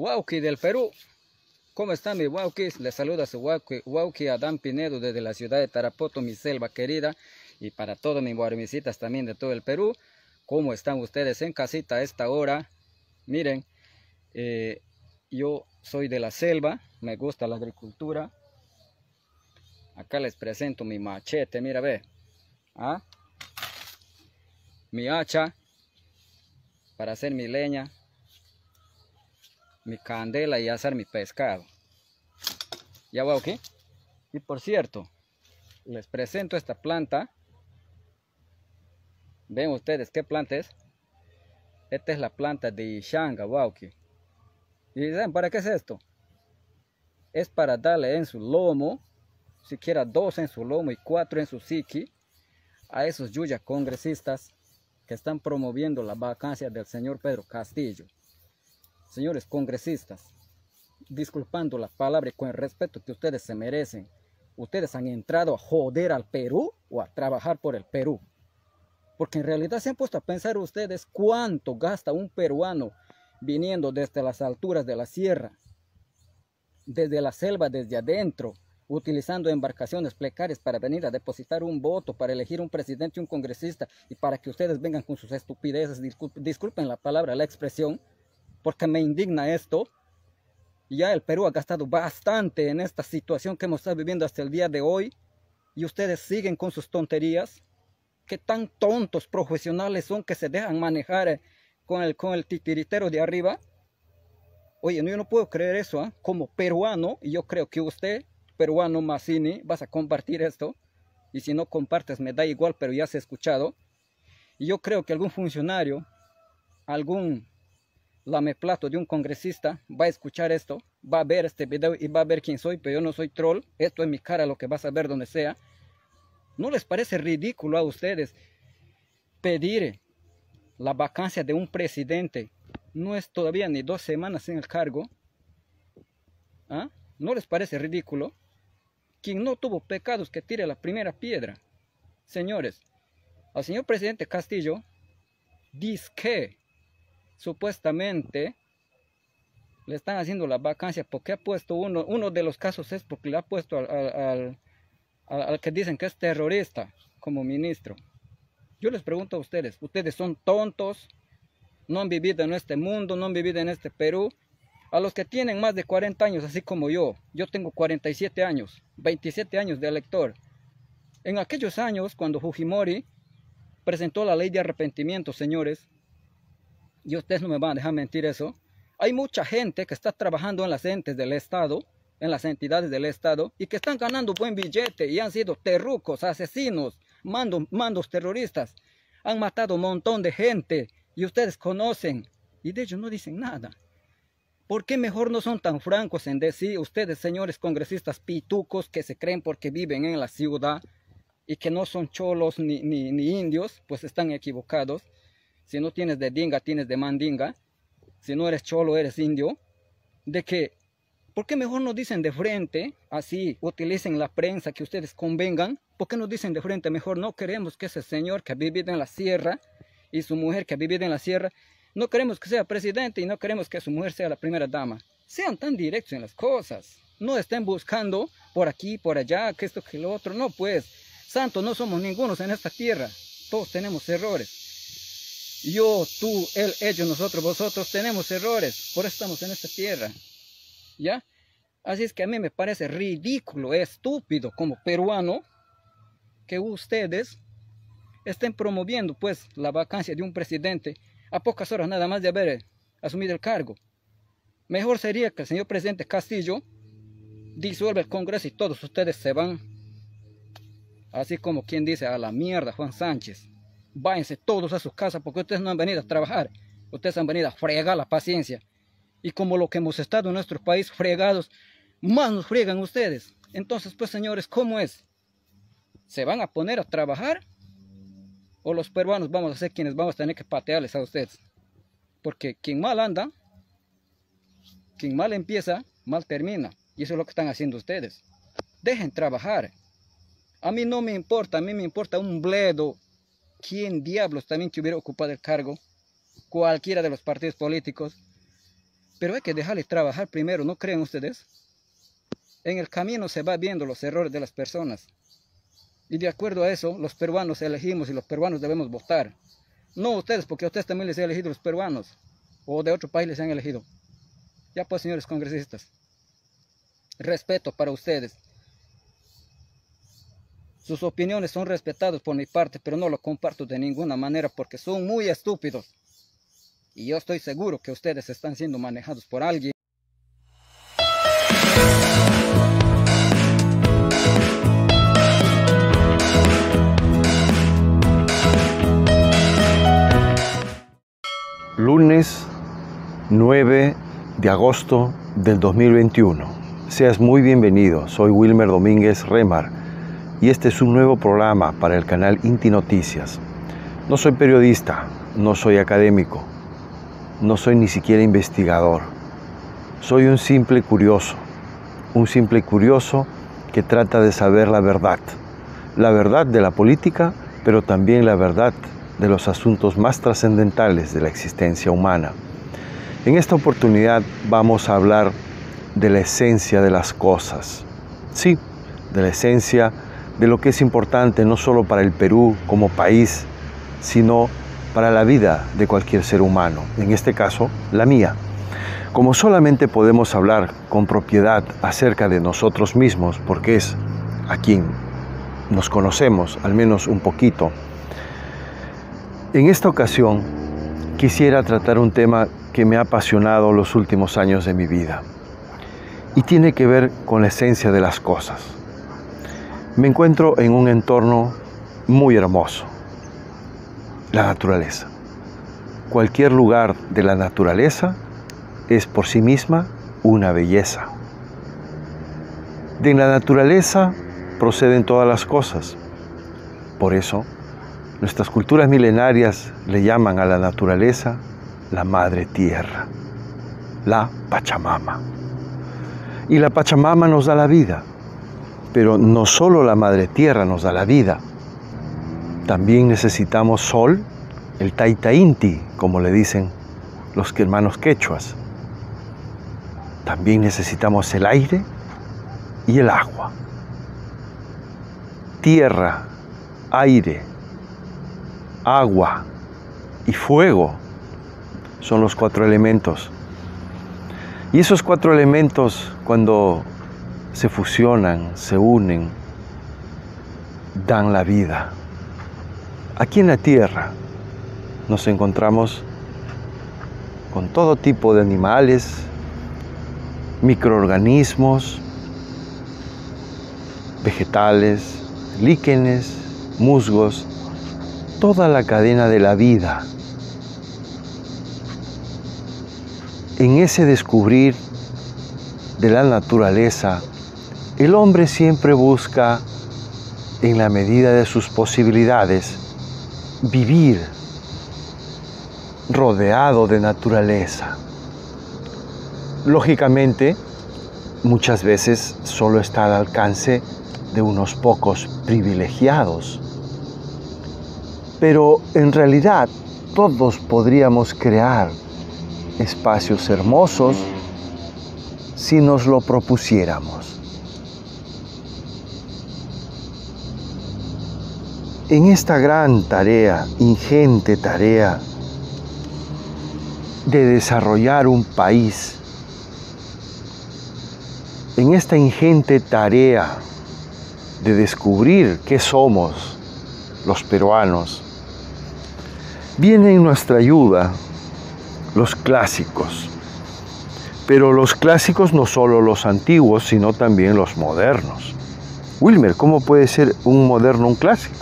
Wauki del Perú. ¿Cómo está mi Wauki? Les saluda su Wauki, Wauki Adán Pinedo desde la ciudad de Tarapoto, mi selva querida. Y para todos mis guarmicitas también de todo el Perú. ¿Cómo están ustedes en casita a esta hora? Miren, eh, yo soy de la selva, me gusta la agricultura. Acá les presento mi machete, mira, ve. ¿Ah? Mi hacha para hacer mi leña mi candela y hacer mi pescado. ¿Ya va ok? Y por cierto, les presento esta planta. Ven ustedes qué planta es. Esta es la planta de Ishanga, Wauki. ¿Y saben para qué es esto? Es para darle en su lomo, siquiera dos en su lomo y cuatro en su psiqui, a esos yuya congresistas que están promoviendo la vacancia del señor Pedro Castillo señores congresistas, disculpando la palabra con el respeto que ustedes se merecen, ustedes han entrado a joder al Perú o a trabajar por el Perú. Porque en realidad se han puesto a pensar ustedes cuánto gasta un peruano viniendo desde las alturas de la sierra, desde la selva, desde adentro, utilizando embarcaciones precarias para venir a depositar un voto, para elegir un presidente y un congresista, y para que ustedes vengan con sus estupideces, disculpen la palabra, la expresión, porque me indigna esto. Ya el Perú ha gastado bastante en esta situación que hemos estado viviendo hasta el día de hoy y ustedes siguen con sus tonterías. ¿Qué tan tontos profesionales son que se dejan manejar eh, con el, con el titiritero de arriba? Oye, yo no puedo creer eso, ¿ah? como peruano, y yo creo que usted, peruano Massini, vas a compartir esto, y si no compartes me da igual, pero ya se ha escuchado. Y yo creo que algún funcionario, algún lameplato de un congresista va a escuchar esto, va a ver este video y va a ver quién soy, pero yo no soy troll, esto es mi cara, lo que vas a ver donde sea. ¿No les parece ridículo a ustedes pedir la vacancia de un presidente? No es todavía ni dos semanas en el cargo. ¿Ah? ¿No les parece ridículo? Quien no tuvo pecados que tire la primera piedra. Señores, al señor presidente Castillo, dice que supuestamente le están haciendo la vacancia porque ha puesto uno, uno de los casos es porque le ha puesto al, al, que dicen que es terrorista como ministro. Yo les pregunto a ustedes, ¿ustedes son tontos? ¿No han vivido en este mundo? ¿No han vivido en este Perú? A los que tienen más de 40 años, así como yo, yo tengo 47 años, 27 años de elector. En aquellos años, cuando Fujimori presentó la ley de arrepentimiento, señores, y ustedes no me van a dejar mentir eso, hay mucha gente que está trabajando en las entes del Estado, en las entidades del Estado, y que están ganando buen billete y han sido terrucos, asesinos, mandos terroristas. Han matado un montón de gente y ustedes conocen y de ellos no dicen nada. ¿Por qué mejor no son tan francos en decir ustedes, señores congresistas pitucos que se creen porque viven en la ciudad y que no son cholos ni, ni indios, pues están equivocados? Si no tienes de dinga, tienes de mandinga. Si no eres cholo, eres indio. De que, ¿por qué mejor no dicen de frente? Así, utilicen la prensa que ustedes convengan. ¿Por qué no dicen de frente? Mejor no queremos que ese señor que ha vivido en la sierra y su mujer que ha vivido en la sierra, no queremos que sea presidente y no queremos que su mujer sea la primera dama. Sean tan directos en las cosas. No estén buscando por aquí, por allá, que esto, que lo otro. No, pues, santos no somos ningunos en esta tierra. Todos tenemos errores. Yo, tú, él, ellos, nosotros, vosotros tenemos errores. Por eso estamos en esta tierra. ¿Ya? Así es que a mí me parece ridículo, estúpido como peruano que ustedes estén promoviendo pues la vacancia de un presidente a pocas horas nada más de haber asumido el cargo. Mejor sería que el señor presidente Castillo disuelva el Congreso y todos ustedes se van. Así como quien dice a la mierda Juan Sánchez váyanse todos a sus casas porque ustedes no han venido a trabajar. Ustedes han venido a fregar la paciencia. Y como lo que hemos estado en nuestro país fregados, más nos friegan ustedes. Entonces, pues señores, ¿cómo es? ¿Se van a poner a trabajar? ¿O los peruanos vamos a ser quienes vamos a tener que patearles a ustedes? Porque quien mal anda, quien mal empieza, mal termina. Y eso es lo que están haciendo ustedes. Dejen trabajar. A mí no me importa, a mí me importa un bledo quién diablos también hubiera ocupado el cargo, cualquiera de los partidos políticos. Pero hay que dejarle trabajar primero, ¿no creen ustedes? En el camino se va viendo los errores de las personas. Y de acuerdo a eso, los peruanos elegimos y los peruanos debemos votar. No ustedes, porque a ustedes también les han elegido los peruanos. O de otro país les han elegido. Ya pues, señores congresistas. Respeto para ustedes. Sus opiniones son respetadas por mi parte, pero no lo comparto de ninguna manera porque son muy estúpidos. Y yo estoy seguro que ustedes están siendo manejados por alguien. Lunes 9 de agosto del 2021. Seas muy bienvenido. Soy Wilmer Domínguez Remar y este es un nuevo programa para el canal Inti Noticias. No soy periodista, no soy académico, no soy ni siquiera investigador. Soy un simple curioso, un simple curioso que trata de saber la verdad. La verdad de la política, pero también la verdad de los asuntos más trascendentales de la existencia humana. En esta oportunidad vamos a hablar de la esencia de las cosas. Sí, de la esencia de lo que es importante no solo para el Perú como país, sino para la vida de cualquier ser humano, en este caso la mía. Como solamente podemos hablar con propiedad acerca de nosotros mismos, porque es a quien nos conocemos, al menos un poquito, en esta ocasión quisiera tratar un tema que me ha apasionado los últimos años de mi vida y tiene que ver con la esencia de las cosas. Me encuentro en un entorno muy hermoso, la naturaleza. Cualquier lugar de la naturaleza es por sí misma una belleza. De la naturaleza proceden todas las cosas. Por eso, nuestras culturas milenarias le llaman a la naturaleza la madre tierra, la Pachamama. Y la Pachamama nos da la vida, pero no solo la madre tierra nos da la vida, también necesitamos sol, el Taita Inti, como le dicen los hermanos quechuas. También necesitamos el aire y el agua. Tierra, aire, agua y fuego son los cuatro elementos. Y esos cuatro elementos, cuando se fusionan, se unen, dan la vida. Aquí en la tierra nos encontramos con todo tipo de animales, microorganismos, vegetales, líquenes, musgos, toda la cadena de la vida. En ese descubrir de la naturaleza, el hombre siempre busca, en la medida de sus posibilidades, vivir rodeado de naturaleza. Lógicamente, muchas veces solo está al alcance de unos pocos privilegiados. Pero en realidad todos podríamos crear espacios hermosos si nos lo propusiéramos. En esta gran tarea, ingente tarea de desarrollar un país, en esta ingente tarea de descubrir qué somos los peruanos, viene en nuestra ayuda los clásicos. Pero los clásicos no solo los antiguos, sino también los modernos. Wilmer, ¿cómo puede ser un moderno un clásico?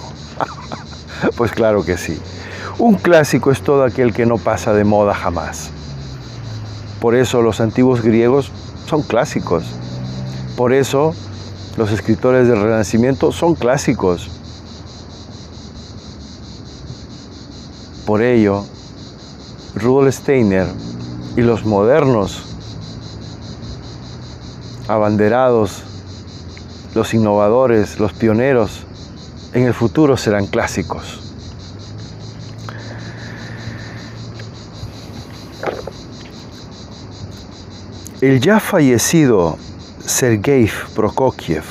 pues claro que sí. Un clásico es todo aquel que no pasa de moda jamás. Por eso los antiguos griegos son clásicos. Por eso los escritores del Renacimiento son clásicos. Por ello, Rudolf Steiner y los modernos abanderados, los innovadores, los pioneros, en el futuro serán clásicos. El ya fallecido Sergei Prokofiev,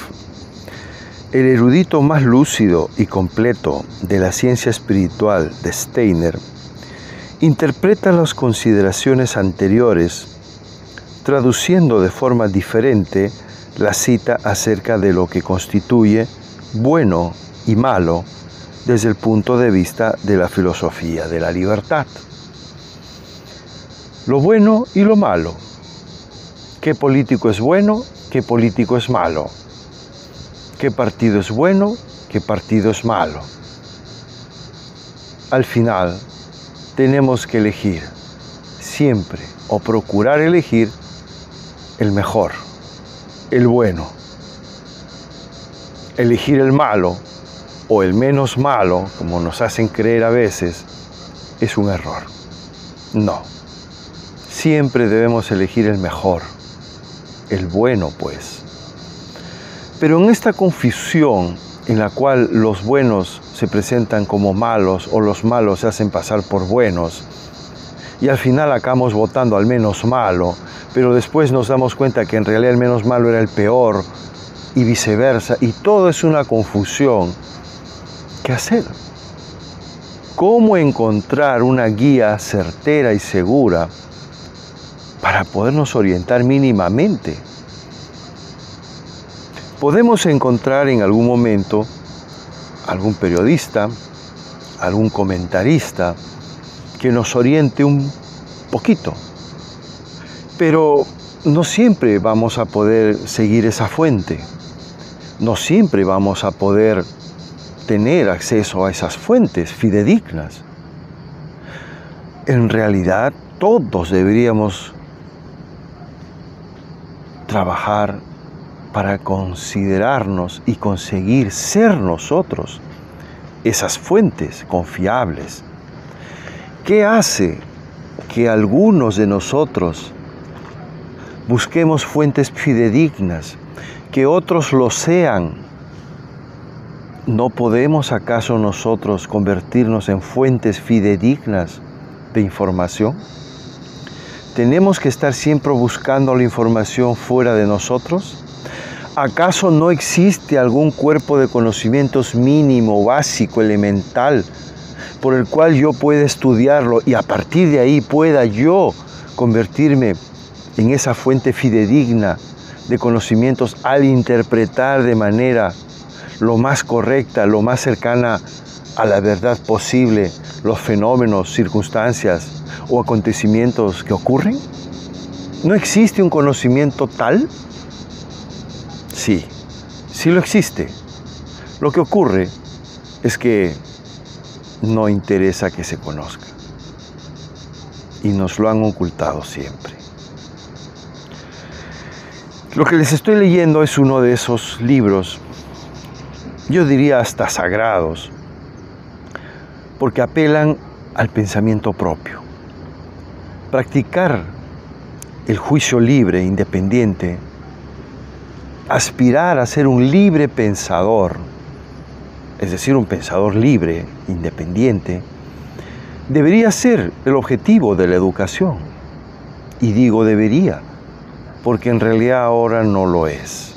el erudito más lúcido y completo de la ciencia espiritual de Steiner, interpreta las consideraciones anteriores traduciendo de forma diferente la cita acerca de lo que constituye bueno y malo desde el punto de vista de la filosofía de la libertad. Lo bueno y lo malo. ¿Qué político es bueno? ¿Qué político es malo? ¿Qué partido es bueno? ¿Qué partido es malo? Al final, tenemos que elegir siempre o procurar elegir el mejor, el bueno. Elegir el malo o el menos malo, como nos hacen creer a veces, es un error. No. Siempre debemos elegir el mejor, el bueno pues. Pero en esta confusión en la cual los buenos se presentan como malos o los malos se hacen pasar por buenos y al final acabamos votando al menos malo, pero después nos damos cuenta que en realidad el menos malo era el peor y viceversa y todo es una confusión. ¿Qué hacer? ¿Cómo encontrar una guía certera y segura para podernos orientar mínimamente? podemos encontrar en algún momento algún periodista, algún comentarista que nos oriente un poquito. Pero no siempre vamos a poder seguir esa fuente. No siempre vamos a poder tener acceso a esas fuentes fidedignas. En realidad, todos deberíamos trabajar para considerarnos y conseguir ser nosotros esas fuentes confiables. ¿Qué hace que algunos de nosotros busquemos fuentes fidedignas, que otros lo sean? ¿No podemos acaso nosotros convertirnos en fuentes fidedignas de información? ¿Tenemos que estar siempre buscando la información fuera de nosotros? ¿Acaso no existe algún cuerpo de conocimientos mínimo, básico, elemental, por el cual yo pueda estudiarlo y a partir de ahí pueda yo convertirme en esa fuente fidedigna de conocimientos al interpretar de manera lo más correcta, lo más cercana a la verdad posible los fenómenos, circunstancias o acontecimientos que ocurren? ¿No existe un conocimiento tal? Sí, sí lo existe. Lo que ocurre es que no interesa que se conozca. Y nos lo han ocultado siempre. Lo que les estoy leyendo es uno de esos libros, yo diría hasta sagrados, porque apelan al pensamiento propio. Practicar el juicio libre, independiente, aspirar a ser un libre pensador, es decir, un pensador libre, independiente, debería ser el objetivo de la educación. Y digo debería, porque en realidad ahora no lo es.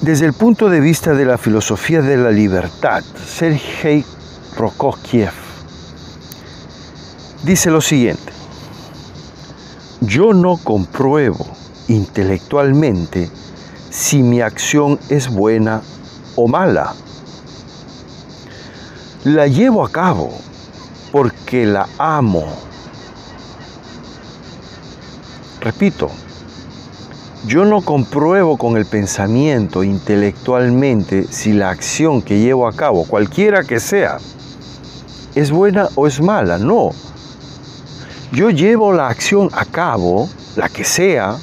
Desde el punto de vista de la filosofía de la libertad, Sergei Prokofiev dice lo siguiente, yo no compruebo intelectualmente si mi acción es buena o mala. La llevo a cabo porque la amo. Repito, yo no compruebo con el pensamiento intelectualmente si la acción que llevo a cabo, cualquiera que sea, es buena o es mala. No, yo llevo la acción a cabo, la que sea,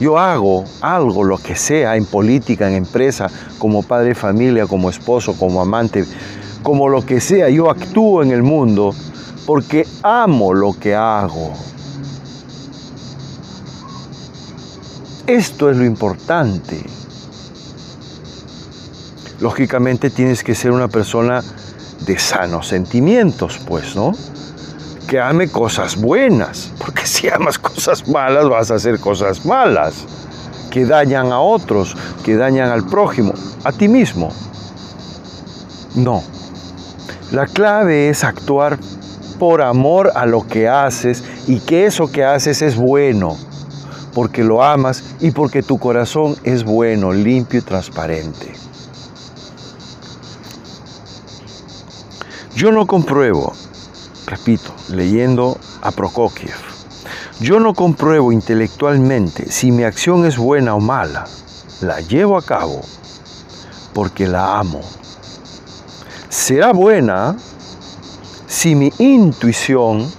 yo hago algo, lo que sea, en política, en empresa, como padre de familia, como esposo, como amante, como lo que sea, yo actúo en el mundo porque amo lo que hago. Esto es lo importante. Lógicamente tienes que ser una persona de sanos sentimientos, pues, ¿no? que ame cosas buenas, porque si amas cosas malas vas a hacer cosas malas, que dañan a otros, que dañan al prójimo, a ti mismo. No. La clave es actuar por amor a lo que haces y que eso que haces es bueno, porque lo amas y porque tu corazón es bueno, limpio y transparente. Yo no compruebo repito, leyendo a Prokofiev, yo no compruebo intelectualmente si mi acción es buena o mala, la llevo a cabo porque la amo. Será buena si mi intuición,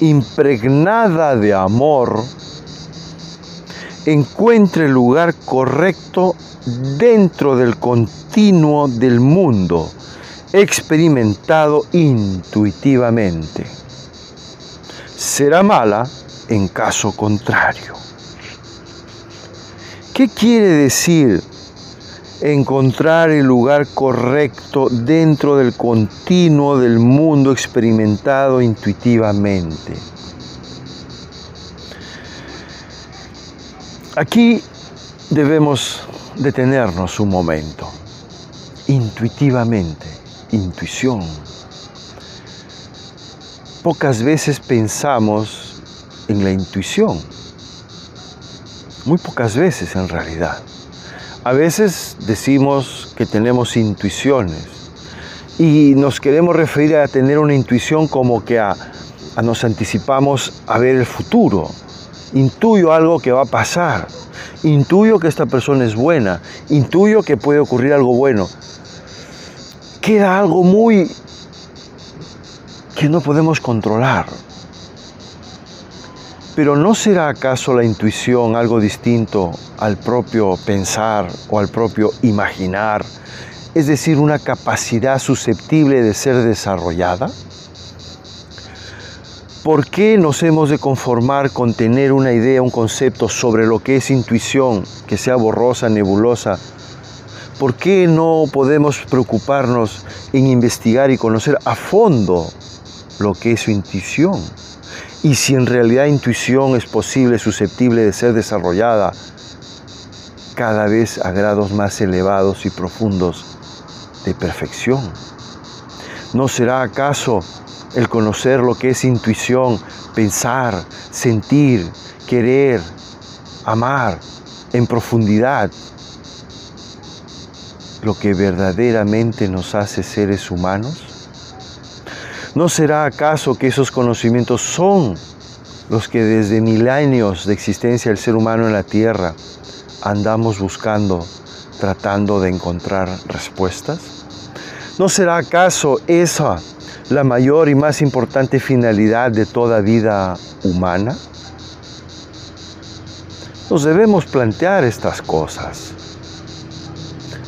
impregnada de amor, encuentre el lugar correcto dentro del continuo del mundo experimentado intuitivamente. Será mala en caso contrario. ¿Qué quiere decir encontrar el lugar correcto dentro del continuo del mundo experimentado intuitivamente? Aquí debemos detenernos un momento, intuitivamente intuición. Pocas veces pensamos en la intuición. Muy pocas veces en realidad. A veces decimos que tenemos intuiciones Y nos queremos referir a tener una intuición como que a, nos anticipamos a ver el futuro. Intuyo algo que va a pasar. Intuyo que esta persona es buena. Intuyo que puede ocurrir algo bueno. Queda algo muy que no podemos controlar. Pero ¿no será acaso la intuición algo distinto al propio pensar o al propio imaginar? Es decir, una capacidad susceptible de ser desarrollada. ¿Por qué nos hemos de conformar con tener una idea, un concepto sobre lo que es intuición, que sea borrosa, nebulosa? ¿Por qué no podemos preocuparnos en investigar y conocer a fondo lo que es intuición? Y si en realidad intuición es posible, susceptible de ser desarrollada cada vez a grados más elevados y profundos de perfección. ¿No será acaso el conocer lo que es intuición, pensar, sentir, querer, amar en profundidad, lo que verdaderamente nos hace seres humanos? ¿No será acaso que esos conocimientos son los que desde milenios de existencia del ser humano en la tierra andamos buscando, tratando de encontrar respuestas? ¿No será acaso esa la mayor y más importante finalidad de toda vida humana? Nos debemos plantear estas cosas.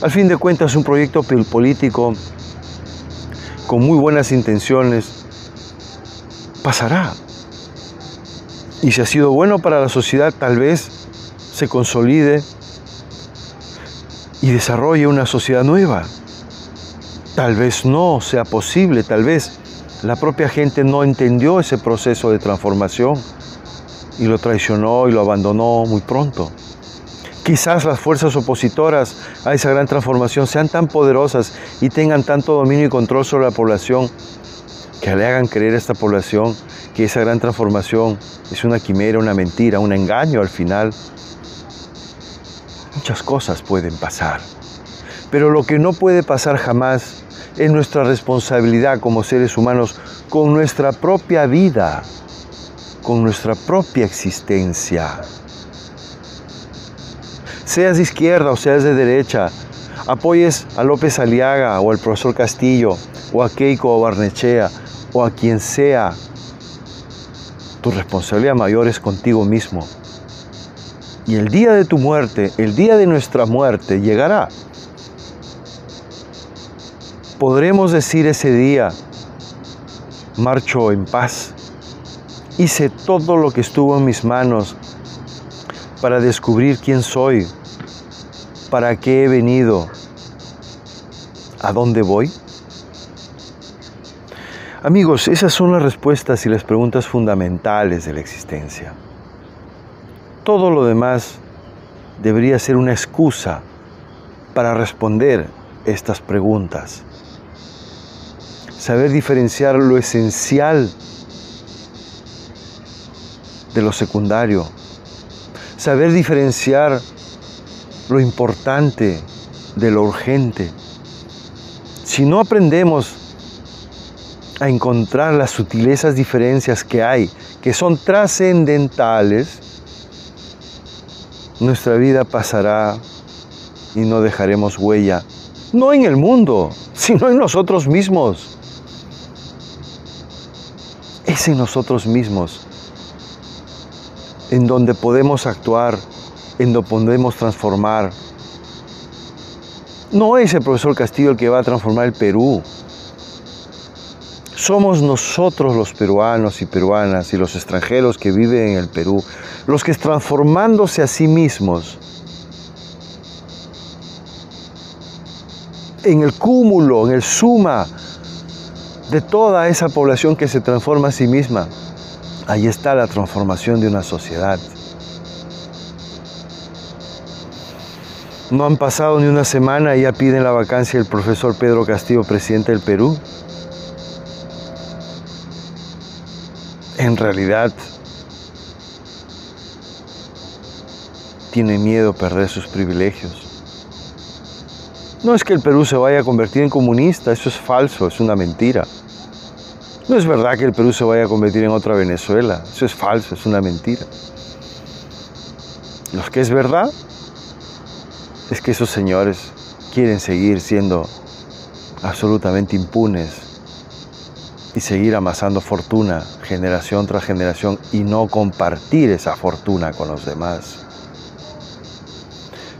Al fin de cuentas, un proyecto político con muy buenas intenciones, pasará. Y si ha sido bueno para la sociedad, tal vez se consolide y desarrolle una sociedad nueva. Tal vez no sea posible, tal vez la propia gente no entendió ese proceso de transformación y lo traicionó y lo abandonó muy pronto. Quizás las fuerzas opositoras a esa gran transformación sean tan poderosas y tengan tanto dominio y control sobre la población que le hagan creer a esta población que esa gran transformación es una quimera, una mentira, un engaño al final. Muchas cosas pueden pasar. Pero lo que no puede pasar jamás es nuestra responsabilidad como seres humanos con nuestra propia vida, con nuestra propia existencia seas de izquierda o seas de derecha, apoyes a López Aliaga o al profesor Castillo o a Keiko o Barnechea o a quien sea, tu responsabilidad mayor es contigo mismo. Y el día de tu muerte, el día de nuestra muerte llegará. Podremos decir ese día, marcho en paz. Hice todo lo que estuvo en mis manos para descubrir quién soy, para qué he venido, a dónde voy. Amigos, esas son las respuestas y las preguntas fundamentales de la existencia. Todo lo demás debería ser una excusa para responder estas preguntas. Saber diferenciar lo esencial de lo secundario saber diferenciar lo importante de lo urgente. Si no aprendemos a encontrar las sutilezas diferencias que hay, que son trascendentales, nuestra vida pasará y no dejaremos huella, no en el mundo, sino en nosotros mismos. En nosotros mismos en donde podemos actuar, en donde podemos transformar. No es el profesor Castillo el que va a transformar el Perú. Somos nosotros los peruanos y peruanas y los extranjeros que viven en el Perú, los que transformándose a sí mismos, en el cúmulo, en el suma de toda esa población que se transforma a sí misma, Ahí está la transformación de una sociedad. No han pasado ni una semana y ya piden la vacancia el profesor Pedro Castillo, presidente del Perú. En realidad, tiene miedo perder sus privilegios. No es que el Perú se vaya a convertir en comunista, eso es falso, es una mentira. No es verdad que el Perú se vaya a convertir en otra Venezuela, eso es falso, es una mentira. Lo que es verdad es que esos señores quieren seguir siendo absolutamente impunes y seguir amasando fortuna generación tras generación y no compartir esa fortuna con los demás.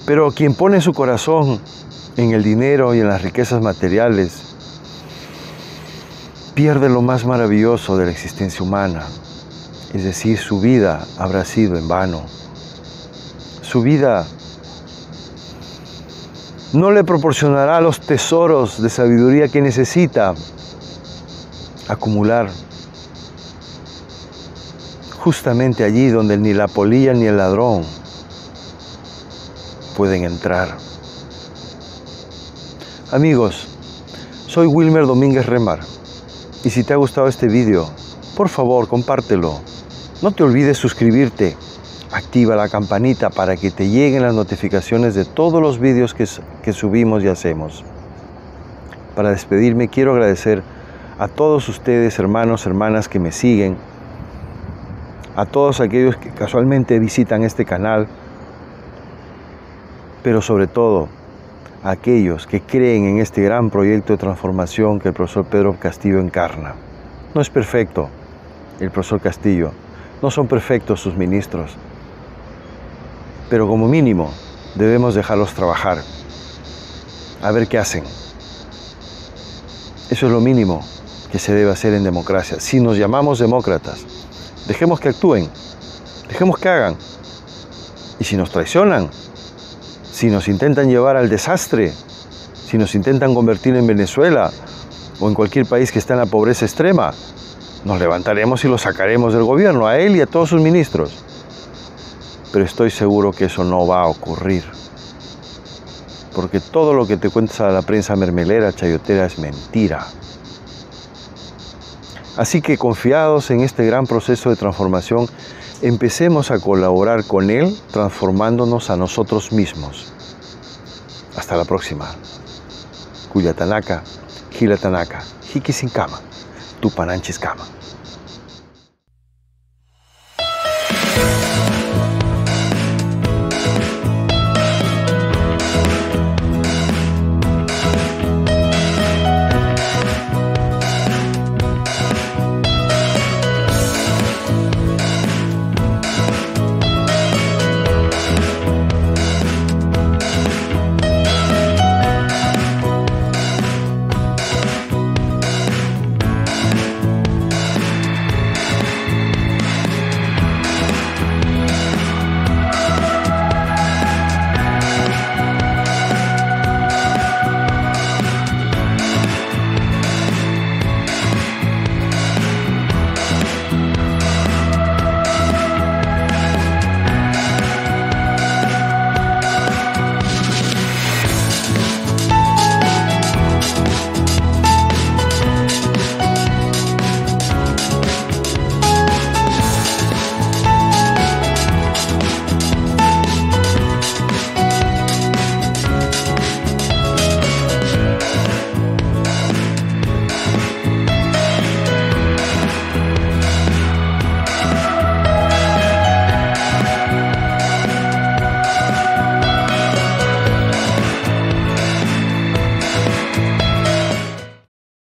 Pero quien pone su corazón en el dinero y en las riquezas materiales, pierde lo más maravilloso de la existencia humana, es decir, su vida habrá sido en vano. Su vida no le proporcionará los tesoros de sabiduría que necesita acumular justamente allí donde ni la polilla ni el ladrón pueden entrar. Amigos, soy Wilmer Domínguez Remar y si te ha gustado este vídeo, por favor compártelo. No te olvides suscribirte, activa la campanita para que te lleguen las notificaciones de todos los vídeos que, que subimos y hacemos. Para despedirme quiero agradecer a todos ustedes, hermanos, hermanas que me siguen, a todos aquellos que casualmente visitan este canal, pero sobre todo aquellos que creen en este gran proyecto de transformación que el profesor Pedro Castillo encarna. No es perfecto el profesor Castillo, no son perfectos sus ministros, pero como mínimo debemos dejarlos trabajar, a ver qué hacen. Eso es lo mínimo que se debe hacer en democracia. Si nos llamamos demócratas, dejemos que actúen, dejemos que hagan. Y si nos traicionan, si nos intentan llevar al desastre, si nos intentan convertir en Venezuela o en cualquier país que está en la pobreza extrema, nos levantaremos y lo sacaremos del gobierno, a él y a todos sus ministros. Pero estoy seguro que eso no va a ocurrir. Porque todo lo que te cuentas a la prensa mermelera, chayotera, es mentira. Así que confiados en este gran proceso de transformación, empecemos a colaborar con Él transformándonos a nosotros mismos. Hasta la próxima. Cuyatanaka, Gilatanaka, Hiki sin cama, Tupananchis cama.